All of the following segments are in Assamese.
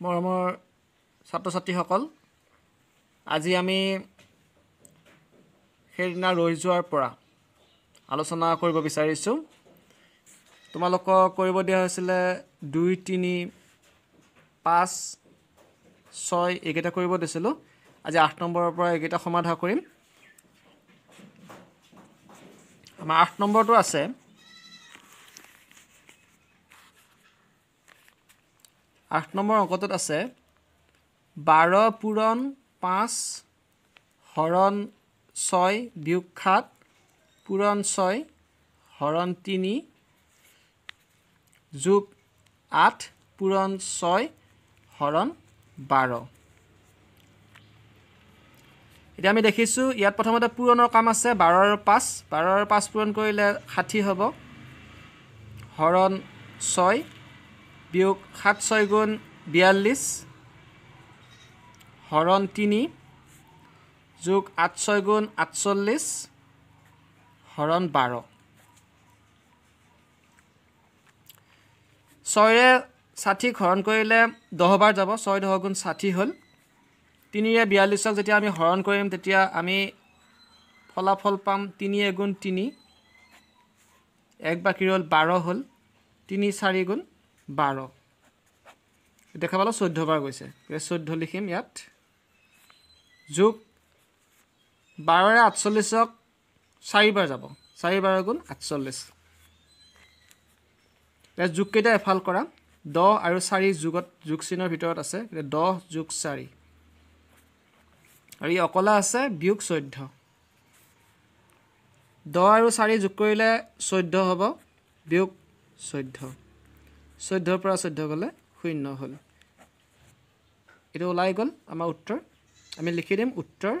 মৰমৰ ছাত্ৰ ছাত্ৰীসকল আজি আমি সেইদিনা ৰৈ যোৱাৰ পৰা আলোচনা কৰিব বিচাৰিছোঁ। তোমালোকক কৰিব দিয়া হৈছিলে দুই তিনি পাঁচ ছয় এইকেইটা কৰিব দিছিলোঁ। আজি আঠ নম্বৰৰ পৰা এইকেইটা সমাধা কৰিম। আমাৰ আঠ নম্বৰটো আছে আঠ নম্বৰ অংকটোত আছে বাৰ পূৰণ পাঁচ হৰণ ছয় বিয়োগ সাত পূৰণ ছয় হৰণ তিনি যোগ আঠ পূৰণ ছয় হৰণ বাৰ। এতিয়া আমি দেখিছোঁ ইয়াত প্ৰথমতে পূৰণৰ কাম আছে বাৰ আৰু পাঁচ বাৰ আৰু পাঁচ পূৰণ কৰিলে ষাঠি হ'ব। হৰণ ছয় বিয়োগ সাত ছয় গুণ বিয়াল্লিছ হৰণ তিনি যোগ আঠ ছয় গুণ আঠচল্লিছ হৰণ বাৰ। ছয়ৰে ষাঠিক হৰণ কৰিলে দহবাৰ যাব ছয় দহ গুণ ষাঠি হ'ল। তিনিৰে বিয়াল্লিছক যেতিয়া আমি হৰণ কৰিম তেতিয়া আমি ফলাফল পাম তিনি এগুণ তিনি এক বাকী ৰ'ল বাৰ হ'ল তিনি চাৰি গুণ বাৰ। দেখা পালোঁ চৈধ্যবাৰ গৈছে। গতিকে চৈধ্য লিখিম ইয়াত। যোগ বাৰৰে আঠচল্লিছক চাৰিবাৰ যাব। চাৰিবাৰ গুণ আঠচল্লিছ ইয়াত যোগকেইটা এফাল কৰা। দহ আৰু চাৰি যুগত যোগ চিনৰ ভিতৰত আছে। দহ যোগ চাৰি। আৰু ই অকলে আছে বিয়োগ চৈধ্য। দহ আৰু চাৰি যোগ কৰিলে চৈধ্য হ'ব বিয়োগ চৈধ্য। চৈধ্যৰ পৰা চৈধ্য গ'লে শূন্য হ'ল। এইটো ওলাই গ'ল আমাৰ উত্তৰ। আমি লিখি দিম উত্তৰ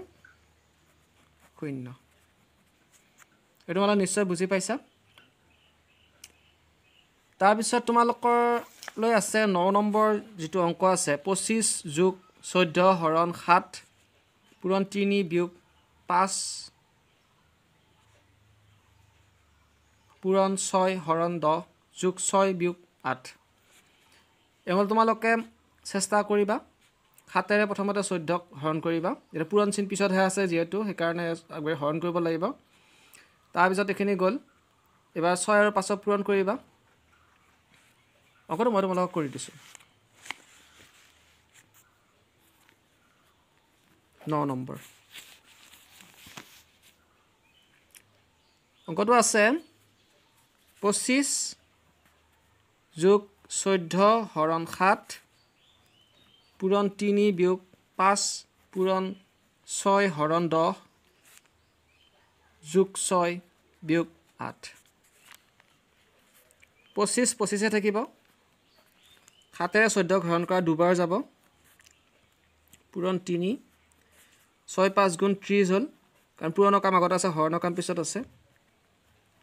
শূন্য। এইটো তোমালোকে নিশ্চয় বুজি পাইছা। তাৰপিছত তোমালোকৰলৈ আছে ন নম্বৰ যিটো অংক আছে পঁচিছ যোগ চৈধ্য হৰণ সাত পূৰণ তিনি বিয়োগ পাঁচ পূৰণ ছয় হৰণ দহ যোগ ছয় বিয়োগ আঠ। এই হ'ল তোমালোকে চেষ্টা কৰিবা সাতেৰে প্ৰথমতে চৈধ্যক হৰণ কৰিবা। এতিয়া পূৰণ চিন পিছতহে আছে যিহেতু সেইকাৰণে আগবাঢ়ি হৰণ কৰিব লাগিব। তাৰপিছত এইখিনি গ'ল। এইবাৰ ছয় আৰু পাঁচক পূৰণ কৰিবা। অকণো মই তোমালোকক কৰি দিছোঁ। ন নম্বৰ। অংকটো আছে পঁচিছ যোগ চৈধ্য হৰণ সাত পূৰণ তিনি বিয়োগ পাঁচ পূৰণ ছয় হৰণ দহ যোগ ছয় বিয়োগ আঠ। পঁচিছ পঁচিছে থাকিব। সাতেৰে চৈধ্যক হৰণ কৰা দুবাৰ যাব। পূৰণ তিনি। ছয় পাঁচ গুণ ত্ৰিছ হ'ল কাৰণ পূৰণৰ কাম আগত আছে হৰণৰ কাম পিছত আছে।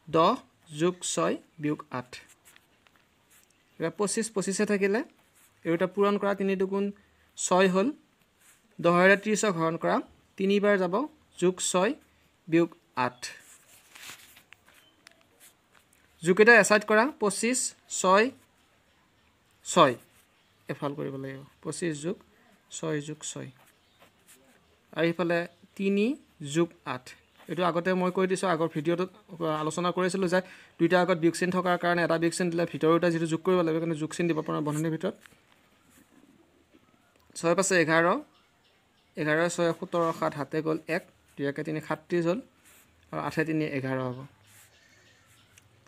দহ যোগ ছয় বিয়োগ আঠ। এতিয়া পঁচিছ পঁচিছে থাকিলে এই দুটা পূৰণ কৰা তিনি দুগুণ ছয় হ'ল। দহেৰে ত্ৰিছক হৰণ কৰা তিনিবাৰ যাব যোগ ছয় বিয়োগ আঠ। যোগকেইটা এচাইড কৰা পঁচিছ ছয় ছয়। এফাল কৰিব লাগিব। পঁচিছ যোগ ছয় যোগ ছয়। আৰু ইফালে তিনি যোগ আঠ। এইটো আগতে মই কৈ দিছোঁ আগৰ ভিডিঅ'টোত আলোচনা কৰিছিলোঁ যে দুইটা আগত বিয়োগ চিন থকাৰ কাৰণে এটা বিয়োগ চিন দিলে ভিতৰতে যিটো যোগ কৰিব লাগিব কাৰণে যোগ চিন দিব পৰা বন্ধনীৰ ভিতৰত। ছয় পাঁচে এঘাৰ এঘাৰ ছয় সোতৰ সাত হাতে গ'ল এক দুই একে তিনি সাতত্ৰিছ হ'ল আৰু আঠে তিনি এঘাৰ হ'ব।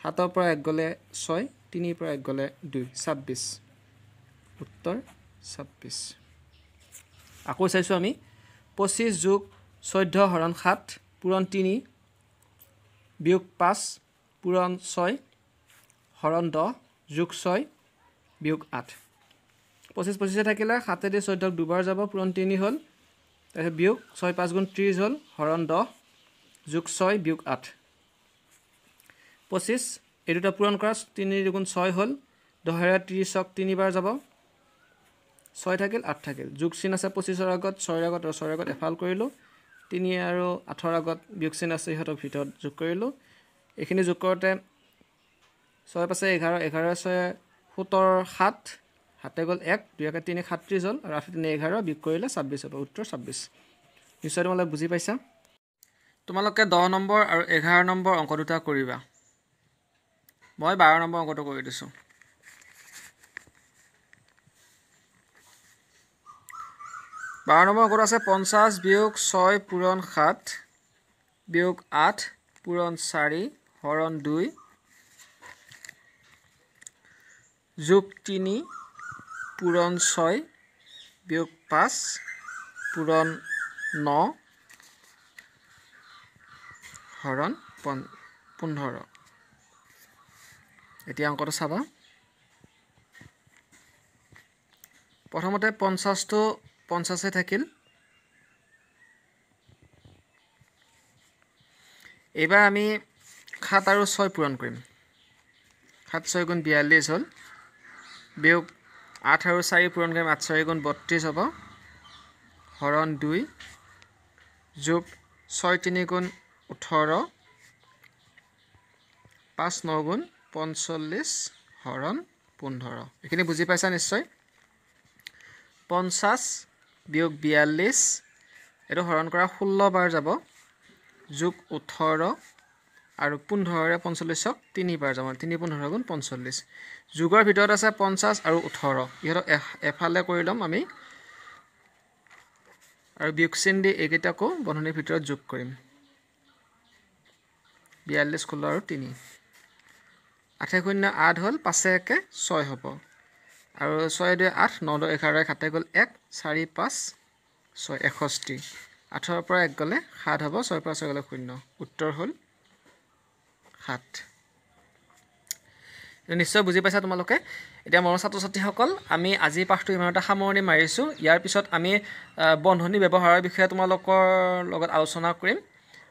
সাতৰ পৰা এক গ'লে ছয় তিনিৰ পৰা এক গ'লে দুই ছাব্বিছ। উত্তৰ ছাব্বিছ। আকৌ চাইছোঁ আমি পঁচিছ যোগ চৈধ্য হৰণ সাত পূৰণ তিনি বিয়োগ পাঁচ পূৰণ ছয় হৰণ দহ যোগ ছয় বিয়োগ আঠ। পঁচিছ পঁচিছে থাকিলে সাতেদি চৈধ্যক দুবাৰ যাব পূৰণ তিনি হ'ল। তাৰপিছত বিয়োগ ছয় পাঁচ গুণ ত্ৰিছ হ'ল হৰণ দহ যোগ ছয় বিয়োগ আঠ। পঁচিছ এই দুটা পূৰণ কৰা তিনি দুগুণ ছয় হ'ল দহেৰে ত্ৰিছক তিনিবাৰ যাব। ছয় থাকিল আঠ থাকিল। যোগ চিন আছে পঁচিছৰ আগত ছয়ৰ আগত আৰু ছয়ৰ আগত এফাল কৰিলোঁ। তিনি আৰু আঠৰ আগত বিয়োগ চিন আছে সিহঁতক ভিতৰত যোগ কৰিলোঁ। এইখিনি যোগ কৰোঁতে ছয় পাঁচে এঘাৰ এঘাৰ ছয়ে সোতৰ সাত হাতে গ'ল এক দুই একে তিনি সাতত্ৰিছ হ'ল আৰু আঠে তিনি এঘাৰ বিয়োগ কৰিলে ছাব্বিছ হ'ব উত্তৰ ছাব্বিছ। নিশ্চয় তোমালোকে বুজি পাইছা? তোমালোকে দহ নম্বৰ আৰু এঘাৰ নম্বৰ অংক দুটা কৰিবা। মই বাৰ নম্বৰ অংকটো কৰি দিছোঁ। বাৰ নম্বৰ অংকটো আছে পঞ্চাছ বিয়োগ ছয় পূৰণ সাত বিয়োগ আঠ পূৰণ চাৰি হৰণ দুই যোগ তিনি পূৰণ ছয় বিয়োগ পাঁচ পূৰণ ন হৰণ পন পোন্ধৰ। এতিয়া অংকটো চাবা। প্ৰথমতে পঞ্চাছটো পঞ্চাছে থাকিল। এইবাৰ আমি সাত আৰু ছয় পূৰণ কৰিম। সাত ছয় গুণ বিয়াল্লিছ হ'ল। বিয়োগ আঠ আৰু চাৰি পূৰণ কৰিম আঠ চাৰি গুণ বত্ৰিছ হ'ব। হৰণ দুই। যোগ ছয় তিনি গুণ ওঠৰ। পাঁচ ন গুণ পঞ্চল্লিছ হৰণ পোন্ধৰ। এইখিনি বুজি পাইছা নিশ্চয়? পঞ্চাছ বিয়োগ বিয়াল্লিছ। এইটো হৰণ কৰা ষোল্ল বাৰ যাব। যোগ ওঠৰ আৰু পোন্ধৰৰে পঞ্চল্লিছক তিনিবাৰ যাব। তিনি পোন্ধৰ গুণ পঞ্চল্লিছ। যোগৰ ভিতৰত আছে পঞ্চাছ আৰু ওঠৰ। ইহঁতক এফালে কৰি ল'ম আমি। আৰু বিয়োগ চিন দি এইকেইটাকো বন্ধনীৰ ভিতৰত যোগ কৰিম। বিয়াল্লিছ ষোল্ল আৰু তিনি। আঠে শূন্য আঠ হ'ল পাঁচে একে ছয় হ'ব। আৰু ছয় দুই আঠ ন দুই এঘাৰ সাতে গ'ল এক চাৰি পাঁচ ছয় এষষ্ঠি। আঠৰ পৰা এক গ'লে সাত হ'ব ছয়ৰ পৰা ছয় গ'লে শূন্য। উত্তৰ হ'ল সাত। নিশ্চয় বুজি পাইছা তোমালোকে? এতিয়া মৰম ছাত্ৰ ছাত্ৰীসকল আমি আজিৰ পাঠটো ইমানতে সামৰণি মাৰিছোঁ। ইয়াৰ পিছত আমি বন্ধনী ব্যৱহাৰৰ বিষয়ে তোমালোকৰ লগত আলোচনা কৰিম।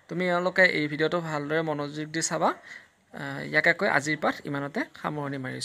তুমি তেওঁলোকে এই ভিডিঅ'টো ভালদৰে মনোযোগ দি চাবা। ইয়াকে কৈ আজিৰ পাঠ ইমানতে সামৰণি মাৰিছোঁ।